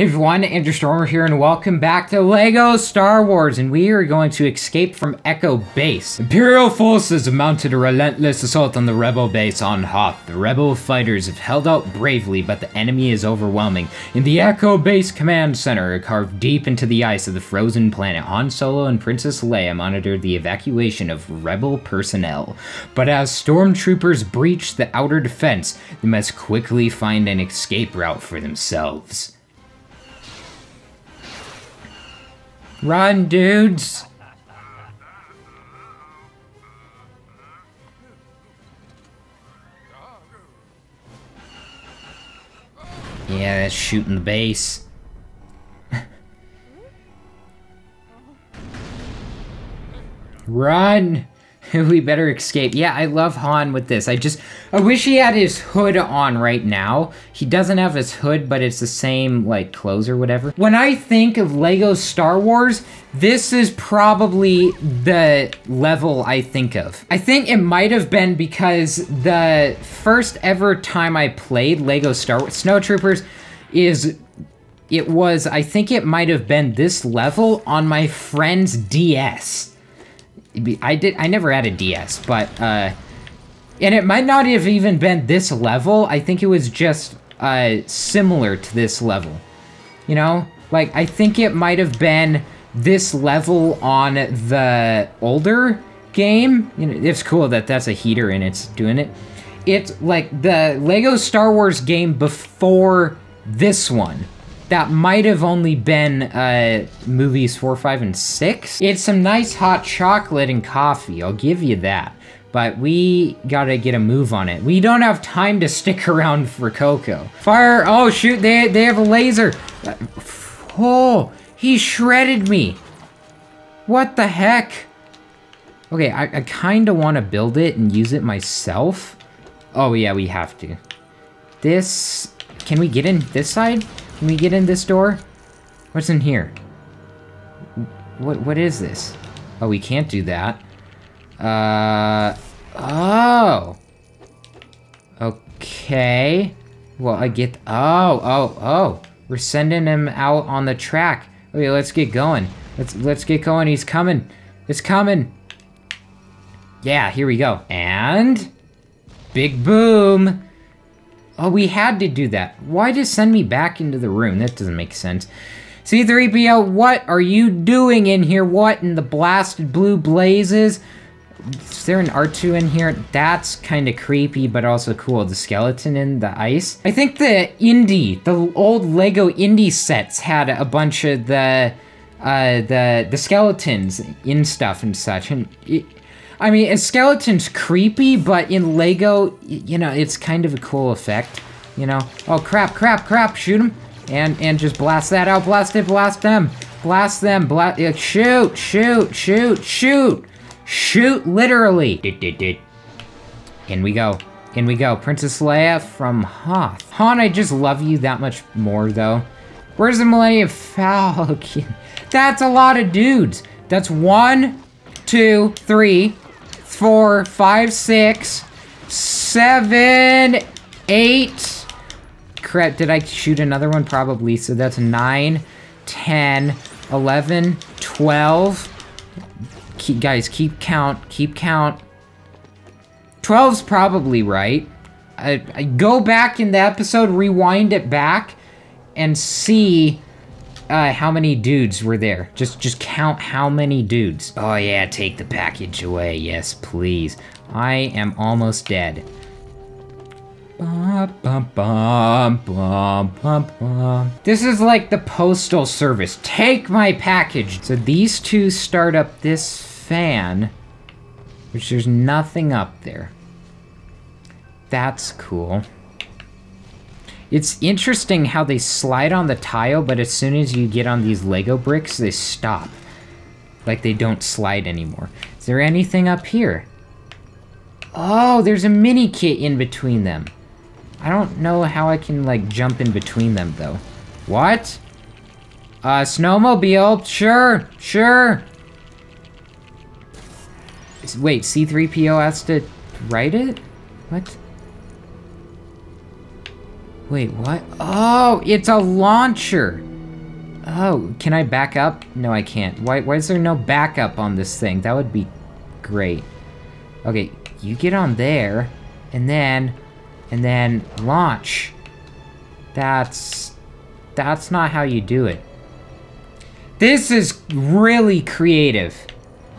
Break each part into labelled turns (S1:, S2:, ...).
S1: Everyone, Andrew Stormer here, and welcome back to LEGO Star Wars, and we are going to escape from Echo Base. Imperial forces mounted a relentless assault on the Rebel base on Hoth. The Rebel fighters have held out bravely, but the enemy is overwhelming. In the Echo Base Command Center, carved deep into the ice of the frozen planet, Han Solo and Princess Leia monitor the evacuation of Rebel personnel. But as stormtroopers breach the outer defense, they must quickly find an escape route for themselves. Run, dudes! Yeah, that's shooting the base. Run! we better escape. Yeah, I love Han with this. I just, I wish he had his hood on right now. He doesn't have his hood, but it's the same, like, clothes or whatever. When I think of LEGO Star Wars, this is probably the level I think of. I think it might have been because the first ever time I played LEGO Star Wars, Snowtroopers is it was, I think it might have been this level on my friend's DS. I did. I never had a DS, but uh, and it might not have even been this level. I think it was just uh, similar to this level. You know, like I think it might have been this level on the older game. You know, it's cool that that's a heater and it's doing it. It's like the Lego Star Wars game before this one that might have only been uh, movies four, five, and six. It's some nice hot chocolate and coffee, I'll give you that. But we gotta get a move on it. We don't have time to stick around for Coco. Fire, oh shoot, they, they have a laser. Oh, he shredded me. What the heck? Okay, I, I kinda wanna build it and use it myself. Oh yeah, we have to. This, can we get in this side? Can we get in this door? What's in here? What What is this? Oh, we can't do that. Uh, oh. Okay. Well, I get, oh, oh, oh. We're sending him out on the track. Okay, let's get going. Let's, let's get going. He's coming. It's coming. Yeah, here we go. And, big boom. Oh, we had to do that. Why just send me back into the room? That doesn't make sense. C3PO, what are you doing in here? What in the blasted blue blazes? Is there an R2 in here? That's kind of creepy, but also cool. The skeleton in the ice. I think the Indy, the old Lego Indy sets had a bunch of the, uh, the, the skeletons in stuff and such. And it, I mean, a skeleton's creepy, but in Lego, you know, it's kind of a cool effect, you know? Oh, crap, crap, crap, shoot him. And, and just blast that out, blast it, blast them. Blast them, blast, uh, shoot, shoot, shoot, shoot. Shoot, literally. Did, did, did. In we go. In we go. Princess Leia from Hoth. Han, I just love you that much more, though. Where's the Millennium Falcon? That's a lot of dudes. That's one, two, three, four, five, six, seven, eight. Crap, Did I shoot another one? Probably. So that's nine, ten, eleven, twelve. Keep, guys, keep count. Keep count. 12's probably right. I, I go back in the episode, rewind it back, and see uh, how many dudes were there? Just just count how many dudes. Oh yeah, take the package away. Yes, please. I am almost dead. This is like the postal service. Take my package. So these two start up this fan, which there's nothing up there. That's cool. It's interesting how they slide on the tile, but as soon as you get on these Lego bricks, they stop. Like they don't slide anymore. Is there anything up here? Oh, there's a mini kit in between them. I don't know how I can, like, jump in between them, though. What? Uh, snowmobile? Sure, sure. Wait, C-3PO has to write it? What? Wait, what? Oh, it's a launcher. Oh, can I back up? No, I can't. Why, why is there no backup on this thing? That would be great. Okay, you get on there, and then, and then launch. That's, that's not how you do it. This is really creative.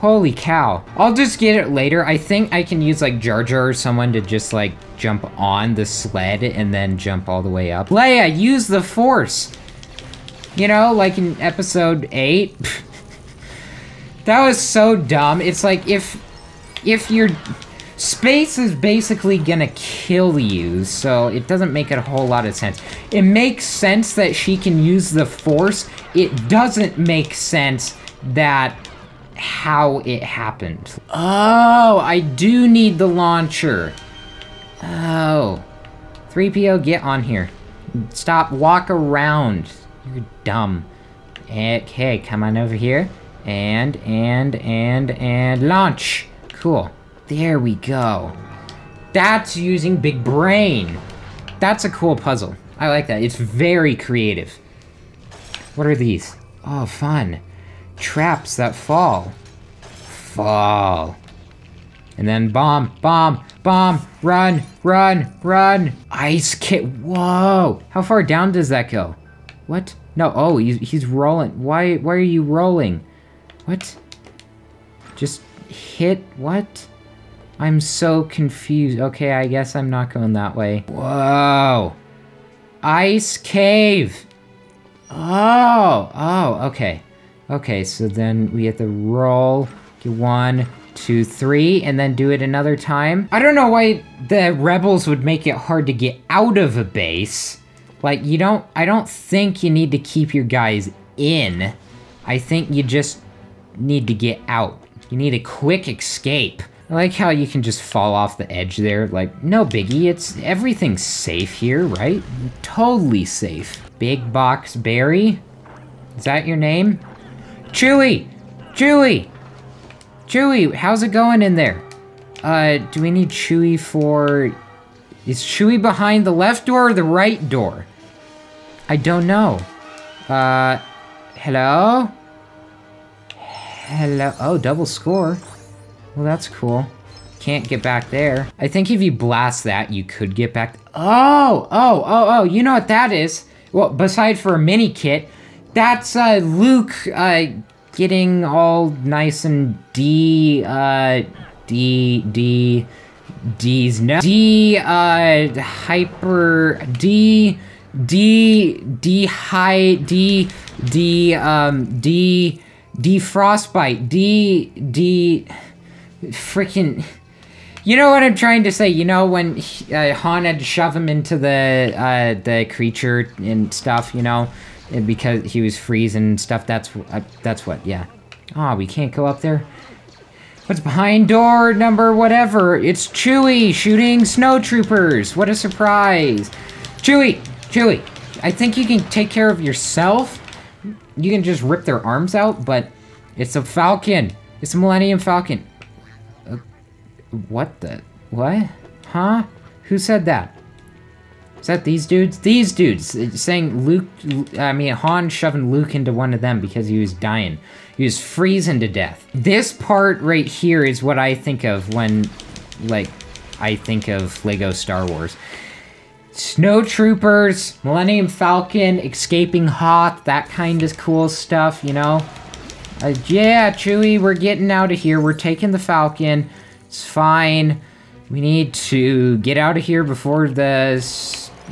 S1: Holy cow. I'll just get it later. I think I can use like Jar Jar or someone to just like jump on the sled and then jump all the way up. Leia, use the force. You know, like in episode 8. that was so dumb. It's like if if your space is basically gonna kill you, so it doesn't make a whole lot of sense. It makes sense that she can use the force. It doesn't make sense that how it happened. Oh, I do need the launcher. Oh. 3PO, get on here. Stop, walk around. You're dumb. Okay, come on over here. And, and, and, and launch. Cool. There we go. That's using big brain. That's a cool puzzle. I like that. It's very creative. What are these? Oh, fun traps that fall. Fall. And then bomb, bomb, bomb, run, run, run. Ice kit, whoa. How far down does that go? What? No, oh, he's, he's rolling. Why, why are you rolling? What? Just hit, what? I'm so confused. Okay, I guess I'm not going that way. Whoa. Ice cave. Oh, oh, okay. Okay, so then we have to roll. One, two, three, and then do it another time. I don't know why the rebels would make it hard to get out of a base. Like, you don't, I don't think you need to keep your guys in. I think you just need to get out. You need a quick escape. I like how you can just fall off the edge there. Like, no biggie, it's, everything's safe here, right? Totally safe. Big Box Berry? Is that your name? Chewie! Chewy! Chewy, how's it going in there? Uh, do we need Chewy for... Is Chewy behind the left door or the right door? I don't know. Uh, hello? Hello? Oh, double score. Well, that's cool. Can't get back there. I think if you blast that, you could get back... Oh! Oh, oh, oh, you know what that is. Well, beside for a mini kit, that's uh, Luke uh, getting all nice and D, uh, D, D, D's no. D, uh, hyper, D, D, D high, D, D, um, D, D frostbite, D, D, freaking. You know what I'm trying to say? You know when uh, Han had to shove him into the uh, the creature and stuff. You know, because he was freezing stuff. That's uh, that's what. Yeah. Ah, oh, we can't go up there. What's behind door number whatever? It's Chewie shooting snow troopers. What a surprise! Chewie, Chewie. I think you can take care of yourself. You can just rip their arms out, but it's a Falcon. It's a Millennium Falcon. Uh, what the? What? Huh? Who said that? Is that these dudes? These dudes saying Luke, I mean, Han shoving Luke into one of them because he was dying. He was freezing to death. This part right here is what I think of when, like, I think of Lego Star Wars. Snow Troopers, Millennium Falcon, escaping Hoth, that kind of cool stuff, you know? Uh, yeah, Chewie, we're getting out of here. We're taking the Falcon. It's fine. We need to get out of here before the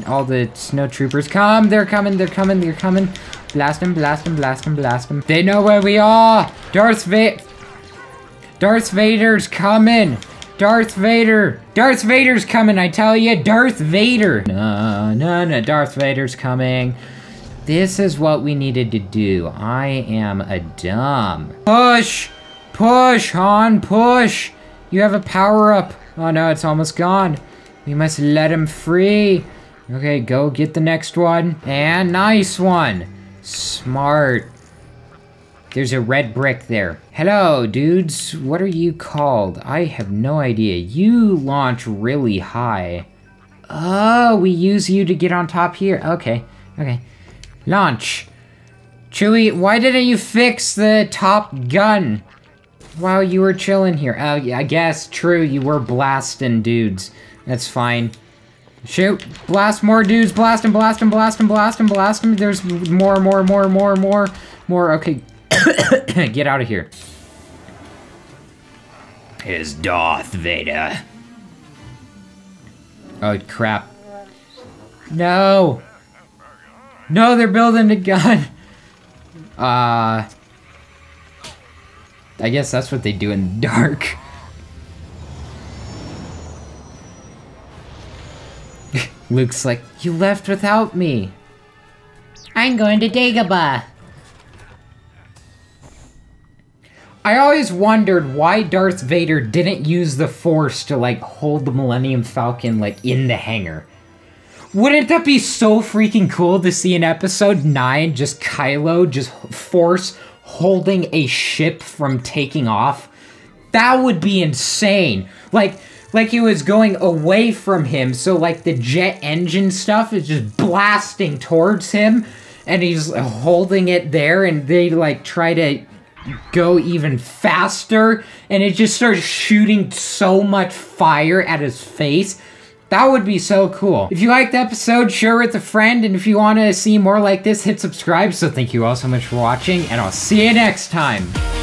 S1: all the snow troopers come. They're coming. They're coming. They're coming. Blast them. Blast them. Blast them. Blast them. They know where we are. Darth Vader. Darth Vader's coming. Darth Vader. Darth Vader's coming. I tell you, Darth Vader. No, no, no. Darth Vader's coming. This is what we needed to do. I am a dumb. Push. Push, Han. Push. You have a power up. Oh no, it's almost gone. We must let him free. Okay, go get the next one. And nice one. Smart. There's a red brick there. Hello, dudes. What are you called? I have no idea. You launch really high. Oh, we use you to get on top here. Okay, okay. Launch. Chewie, why didn't you fix the top gun? While you were chilling here. Oh, yeah, I guess, true, you were blasting dudes. That's fine. Shoot, blast more dudes, blast them, blast them, blast them, blast them, blast them. There's more, more, more, more, more, more. Okay, get out of here. Is Darth Vader. Oh, crap. No! No, they're building a gun! Uh... I guess that's what they do in the dark. Luke's like, you left without me. I'm going to Dagobah. I always wondered why Darth Vader didn't use the Force to, like, hold the Millennium Falcon, like, in the hangar. Wouldn't that be so freaking cool to see in Episode 9 just Kylo just Force holding a ship from taking off? That would be insane. Like, like he was going away from him, so like the jet engine stuff is just blasting towards him, and he's holding it there, and they like try to go even faster, and it just starts shooting so much fire at his face. That would be so cool. If you liked the episode, share with a friend, and if you want to see more like this, hit subscribe. So thank you all so much for watching, and I'll see you next time.